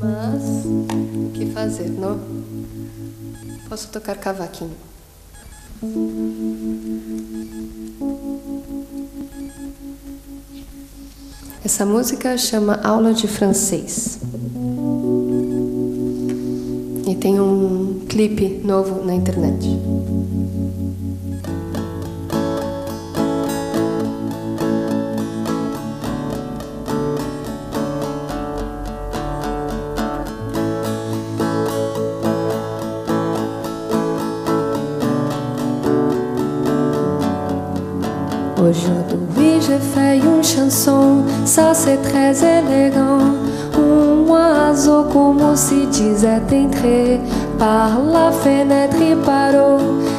Mas o que fazer, não? Posso tocar cavaquinho. Essa música chama Aula de Francês. E tem um clipe novo na internet. Aujourd'hui j'ai fait une chanson, ça c'est très élégant. Un oiseau, comme se disait, entré par la fenêtre et parou.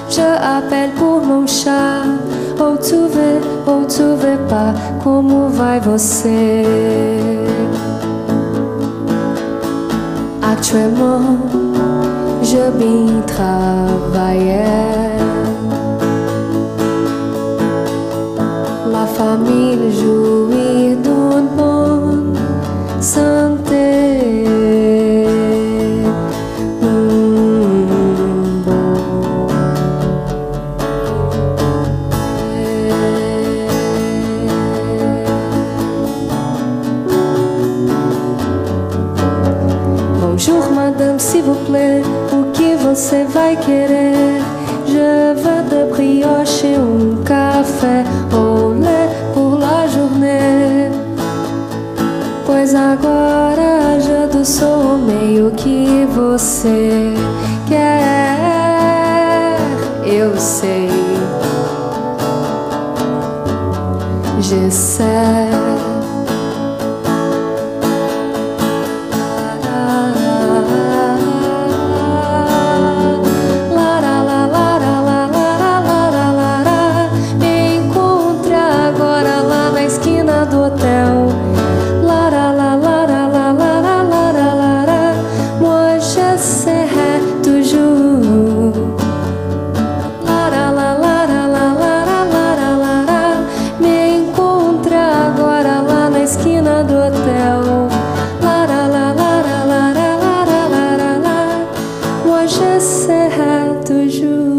Je appelle pour mon chat. Oh, tu veux, oh, tu veux pas, como vai você? Actuellement, je bien travailler. La famille jouit d'une bonne santé. Mm, bon. Bonjour madame, s'il vous plaît, o que você vai querer? Sou meio que você quer. Eu sei, je toujours.